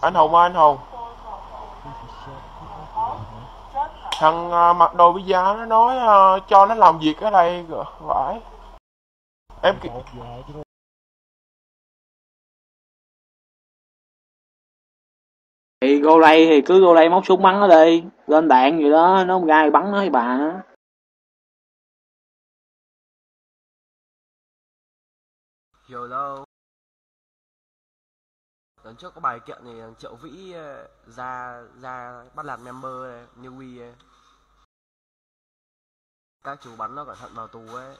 anh hùng ơi anh hùng. Thằng à, mặc đồ bây giờ nó nói à, cho nó làm việc ở đây phải em ki- thì go lay thì cứ go lay móc súng bắn nó đi lên đạn gì đó nó không ra thì bắn nó hay bà nó. Đâu lần trước có bài kiện thì triệu vĩ ờ, ra ra bắt làm member này, như quy ấy. các chú bắn nó cẩn thận vào tù ấy